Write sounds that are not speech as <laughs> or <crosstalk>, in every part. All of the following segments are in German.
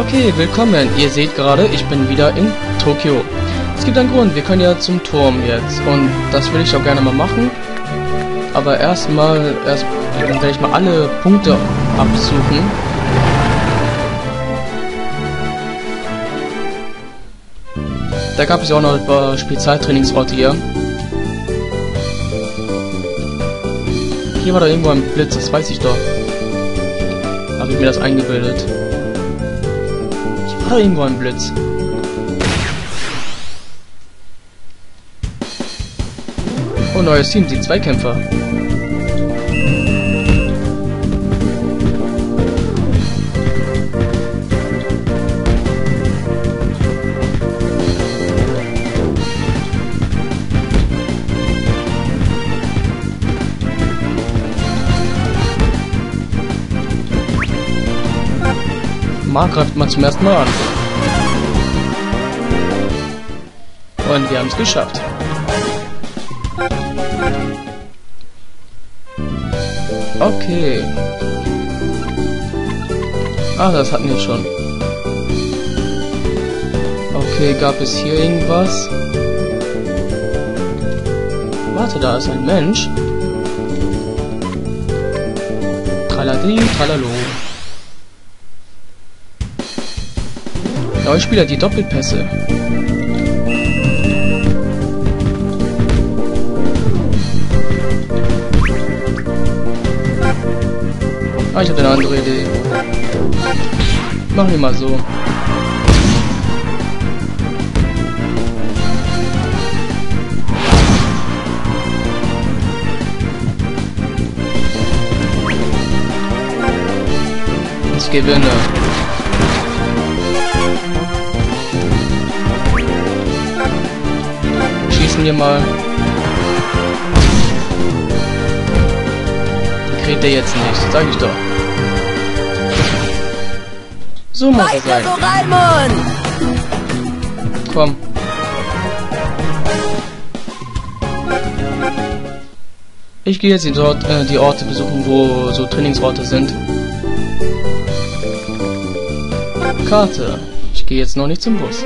Okay, willkommen. Ihr seht gerade, ich bin wieder in Tokio. Es gibt einen Grund, wir können ja zum Turm jetzt. Und das will ich auch gerne mal machen. Aber erstmal, erst werde ich mal alle Punkte absuchen. Da gab es ja auch noch ein paar Spezialtrainingsorte hier. Hier war da irgendwo ein Blitz, das weiß ich doch. Habe ich mir das eingebildet. Irgendwo ein Blitz. Oh, neues Team, die Zweikämpfer. Mark greift mal zum ersten Mal an. Und wir haben es geschafft. Okay. Ah, das hatten wir schon. Okay, gab es hier irgendwas? Warte, da ist ein Mensch. Traladi, tralalo. Neue Spieler, die Doppelpässe. Ah, ich habe eine andere Idee. Machen wir mal so. Ich gewinne. Schießen wir mal. kriegt er jetzt nicht, sag ich doch. So muss er sein. Komm. Ich gehe jetzt die, dort, äh, die Orte besuchen, wo so Trainingsorte sind. Karte. Ich gehe jetzt noch nicht zum Bus.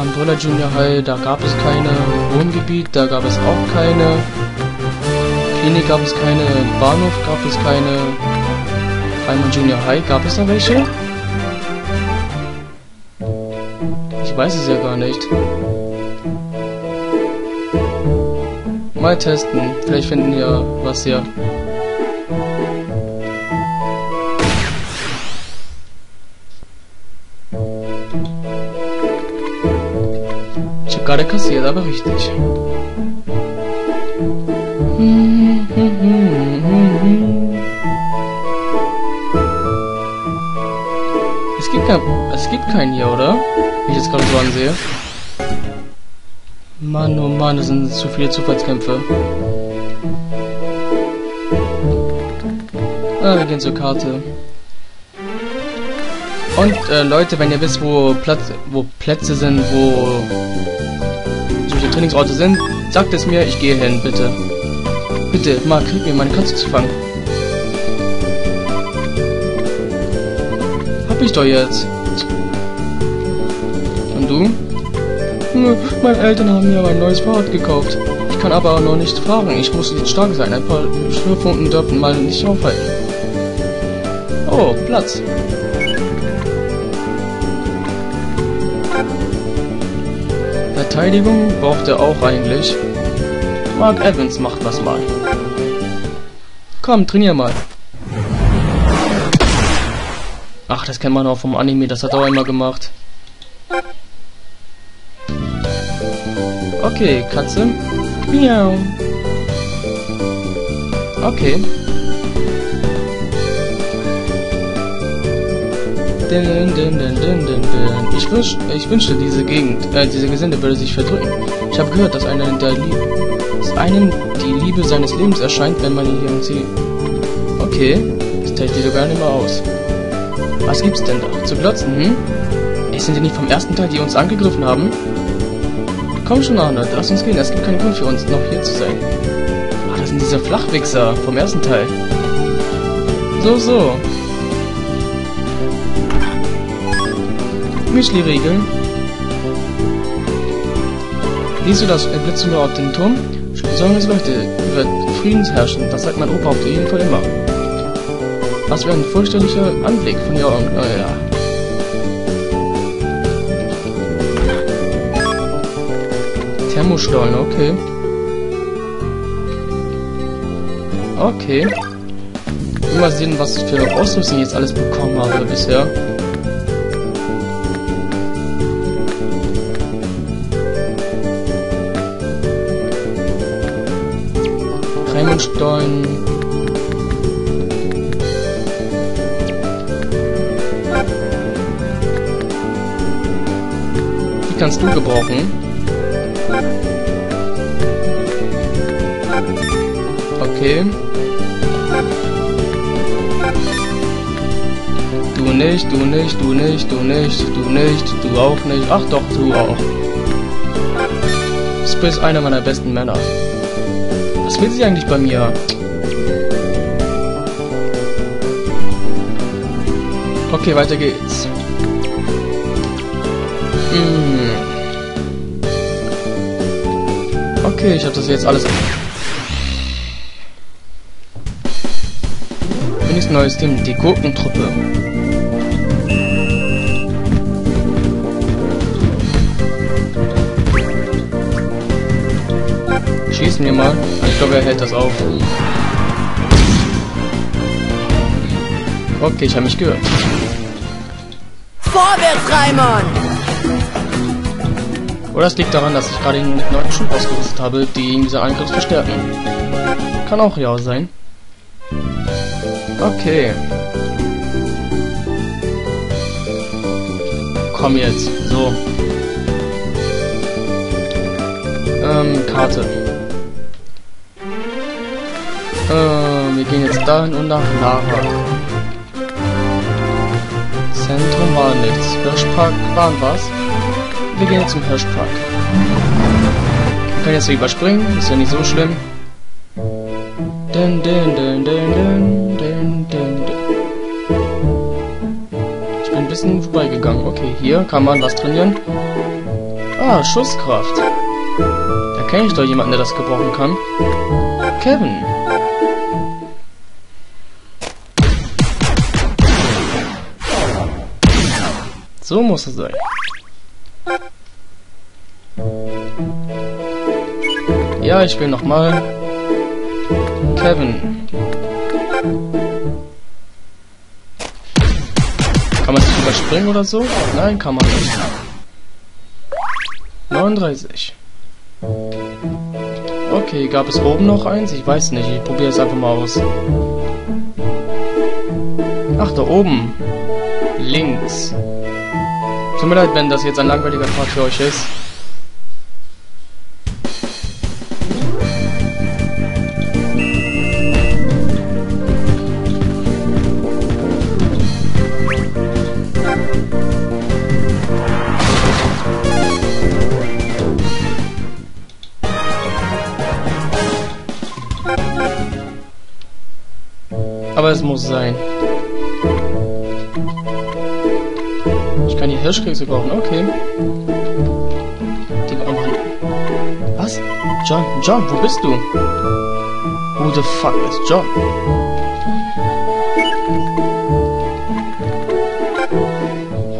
Umbrella Junior High, da gab es keine. Wohngebiet, da gab es auch keine. Klinik gab es keine, Bahnhof gab es keine, Reimann Junior High, gab es da welche? Ich weiß es ja gar nicht. Mal testen, vielleicht finden wir was hier. Gerade kassiert, aber richtig. Es gibt kein, es gibt keinen hier, oder? Wie ich jetzt gerade so ansehe. Mann, oh Mann, das sind zu viele Zufallskämpfe. Ah, wir gehen zur Karte. Und äh, Leute, wenn ihr wisst, wo, Platz, wo Plätze sind, wo Trainingsorte sind, sagt es mir, ich gehe hin, bitte. Bitte, Mark, krieg mir meine Katze zu fangen. Hab ich doch jetzt. Und du? Nö, meine Eltern haben mir ein neues Fahrrad gekauft. Ich kann aber noch nicht fahren. Ich muss jetzt stark sein. Ein paar Schlürfwunden dürfen mal nicht aufhalten. Oh, Platz. Verteidigung braucht er auch eigentlich. Mark Evans macht was mal. Komm, trainier mal. Ach, das kennt man auch vom Anime, das hat er auch immer gemacht. Okay, Katze. Miau. Okay. Dun, dun, dun. Ich, wünsch, ich wünschte, diese Gegend, äh, diese Gesinde würde sich verdrücken. Ich habe gehört, dass einem, der Lie dass einem die Liebe seines Lebens erscheint, wenn man ihn hier und. Okay, das teilt die sogar nicht mehr aus. Was gibt's denn da? Zu glotzen, hm? Es sind die nicht vom ersten Teil, die uns angegriffen haben? Komm schon, Arnold, lass uns gehen. Es gibt keinen Grund für uns, noch hier zu sein. Ah, das sind diese Flachwichser vom ersten Teil. So, so. Müsli-Riegel. Siehst du das Blitzen auf den Turm? Besonders Leute wird Friedens herrschen. Das sagt mein Opa auf jeden Fall immer. Was für ein fürchterlicher Anblick von hier. Oh, ja. Thermostollen, okay. Okay. Mal sehen, was für Ausrüstung jetzt alles bekommen habe bisher. Raimundstollen. Die kannst du gebrauchen. Okay. Du nicht, du nicht, du nicht, du nicht, du nicht, du auch nicht. Ach doch, du auch. Bist einer meiner besten Männer. Was will sie eigentlich bei mir? Okay, weiter geht's. Hm. Okay, ich habe das jetzt alles... Wenigstens neues Team, die Gurkentruppe. Schießen wir mal. Ich glaube, er hält das auf. Okay, ich habe mich gehört. Vorwärts, Raimon! Oder es liegt daran, dass ich gerade den neuen Schuh ausgerüstet habe, die diese Angriff verstärken. Kann auch ja sein. Okay. Komm jetzt. So. Ähm, Karte. Wir gehen jetzt dahin und nach Lara. Zentrum war nichts. Hirschpark waren was? Wir gehen jetzt zum Hirschpark. Wir können jetzt hier überspringen, ist ja nicht so schlimm. Dun, dun, dun, dun, dun, dun, dun, Ich bin ein bisschen vorbeigegangen. Okay, hier kann man was trainieren. Ah, Schusskraft. Da kenne ich doch jemanden, der das gebrauchen kann. Kevin. So muss es sein. Ja, ich will nochmal. Kevin. Kann man sich überspringen oder so? Nein, kann man nicht. 39. Okay, gab es oben noch eins? Ich weiß nicht, ich probiere es einfach mal aus. Ach, da oben. Links. Tut mir leid, wenn das jetzt ein langweiliger Part für euch ist. Aber es muss sein. Hirschkekse kaufen, okay. Waren mal... Was? John, John, wo bist du? Who the fuck is John?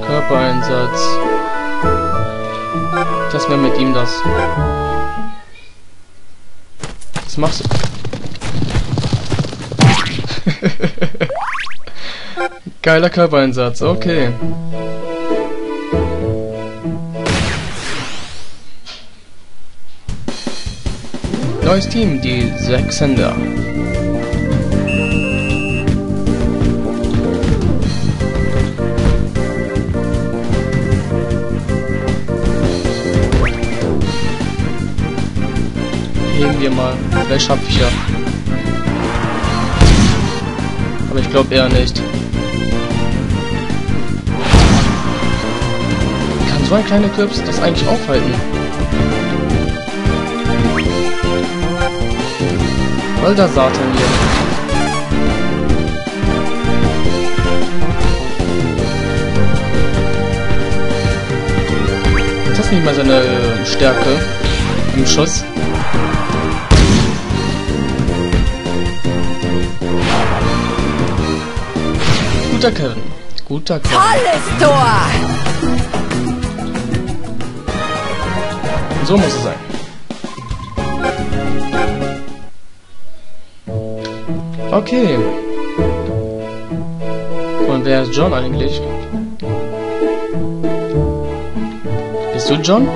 Körpereinsatz. Das wäre mit ihm das. Was machst du? <laughs> Geiler Körpereinsatz, okay. Neues Team, die Sechsender. Heben wir mal. Vielleicht schaffe ich ja. Aber ich glaube eher nicht. Kann so ein kleiner Kürbis das eigentlich aufhalten? Alter Satan hier. ist nicht mal seine Stärke im Schuss. Guter Kevin. Guter Kevin. Tolles Tor! So muss es sein. Okay. Und wer ist John eigentlich? Bist du John?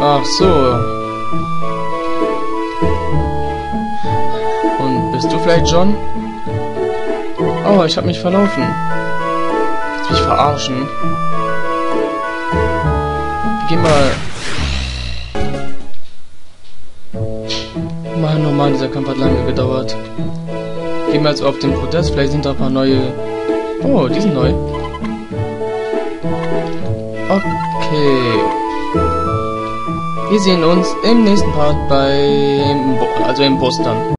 Ach so. Und bist du vielleicht John? Oh, ich hab mich verlaufen. Willst mich verarschen? Gehen mal... Mann, oh dieser Kampf hat lange gedauert. Gehen wir jetzt auf den Protest, vielleicht sind da ein paar neue... Oh, die sind neu. Okay. Wir sehen uns im nächsten Part bei... Also im Bus dann.